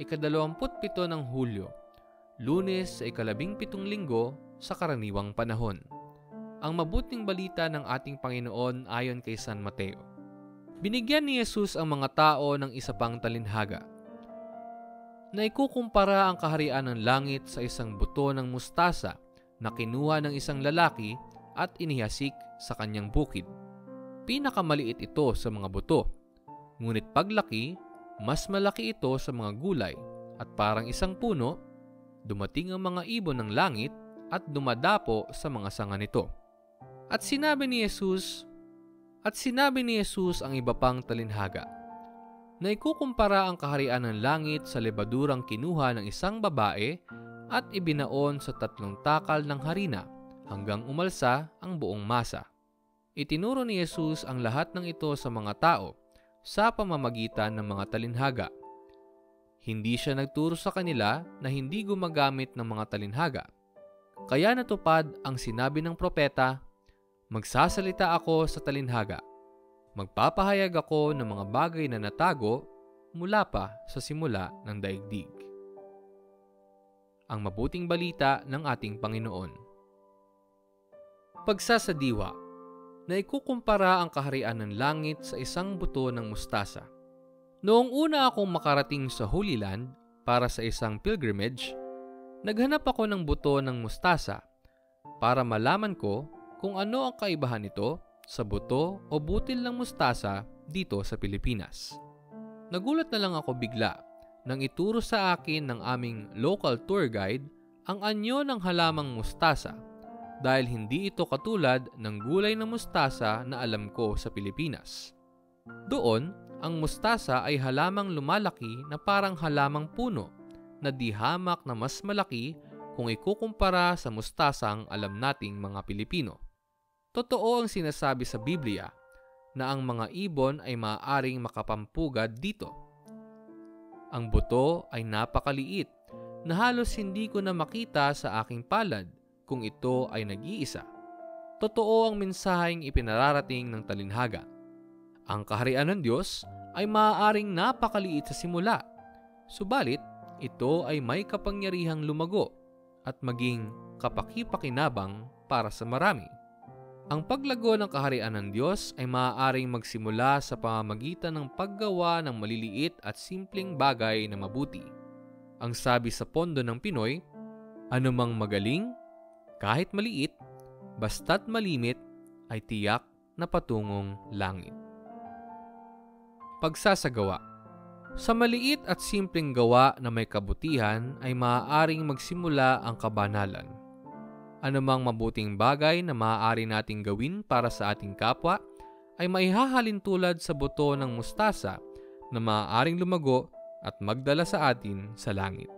ikadalawamput ng Hulyo, lunes sa ikalabing pitong linggo sa karaniwang panahon. Ang mabuting balita ng ating Panginoon ayon kay San Mateo. Binigyan ni Jesus ang mga tao ng isa pang talinhaga na ang kaharian ng langit sa isang buto ng mustasa na kinuha ng isang lalaki at inihasik sa kanyang bukid. Pinakamaliit ito sa mga buto, ngunit paglaki, mas malaki ito sa mga gulay at parang isang puno, dumating ang mga ibon ng langit at dumadapo sa mga sanga nito. At sinabi ni Jesus, at sinabi ni Jesus ang iba pang talinhaga na ikukumpara ang kaharian ng langit sa lebadurang kinuha ng isang babae at ibinaon sa tatlong takal ng harina hanggang umalsa ang buong masa. Itinuro ni Jesus ang lahat ng ito sa mga tao sa pamamagitan ng mga talinhaga. Hindi siya nagturo sa kanila na hindi gumagamit ng mga talinhaga. Kaya natupad ang sinabi ng propeta, Magsasalita ako sa talinhaga magpapahayag ako ng mga bagay na natago mula pa sa simula ng daigdig. Ang mabuting balita ng ating Panginoon. Pagsasadiwa na ikukumpara ang kaharian ng langit sa isang buto ng mustasa. Noong una akong makarating sa Holy Land para sa isang pilgrimage, naghanap ako ng buto ng mustasa para malaman ko kung ano ang kaibahan nito sa buto o butil ng mustasa dito sa Pilipinas. Nagulat na lang ako bigla nang ituro sa akin ng aming local tour guide ang anyo ng halamang mustasa dahil hindi ito katulad ng gulay na mustasa na alam ko sa Pilipinas. Doon, ang mustasa ay halamang lumalaki na parang halamang puno na di hamak na mas malaki kung ikukumpara sa mustasang alam nating mga Pilipino. Totoo ang sinasabi sa Biblia na ang mga ibon ay maaaring makapampugad dito. Ang buto ay napakaliit na halos hindi ko na makita sa aking palad kung ito ay nag-iisa. Totoo ang mensaheng ipinararating ng talinhaga. Ang kaharian ng Diyos ay maaaring napakaliit sa simula, subalit ito ay may kapangyarihang lumago at maging kapakipakinabang para sa marami. Ang paglago ng kaharian ng Diyos ay maaaring magsimula sa pamamagitan ng paggawa ng maliliit at simpleng bagay na mabuti. Ang sabi sa pondo ng Pinoy, anumang magaling, kahit maliit, basta't malimit, ay tiyak na patungong langit. Pagsasagawa Sa maliit at simpleng gawa na may kabutihan ay maaaring magsimula ang kabanalan anumang mabuting bagay na maaari nating gawin para sa ating kapwa ay maihahalin tulad sa buto ng mustasa na maaaring lumago at magdala sa atin sa langit.